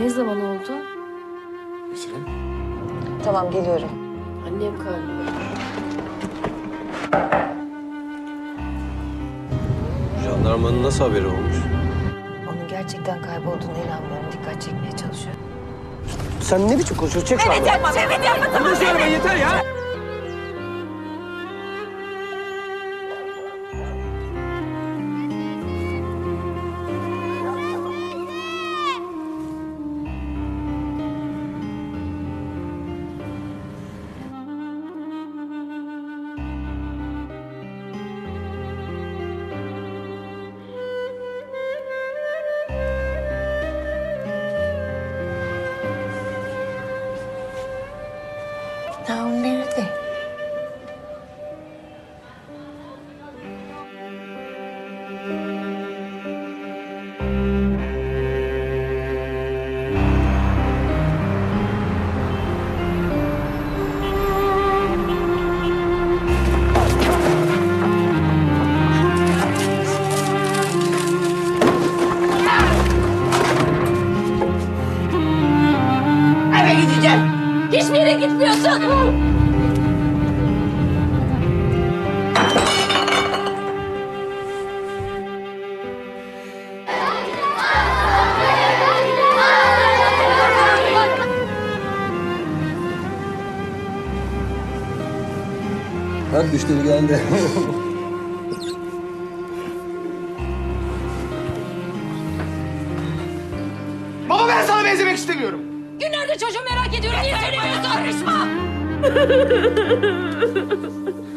Ne zaman oldu? Mesela? Tamam geliyorum. Annem kayboldu. Jandarmanın nasıl haberi olmuş? Onun gerçekten kaybolduğuna inanmıyorum. Dikkat çekmeye çalışıyor. Sen ne biçim konuşuyorsun? Çek şu arabayı. yapma, evet yapma tamam. şu arabayı yeter ya. Daha nerede? Gitmiyorsun. Bak geldi. Baba ben sana benzemek istemiyorum. Günlerdir çocuğu merak ediyorum. Niye söylemiyorsun? Karışma.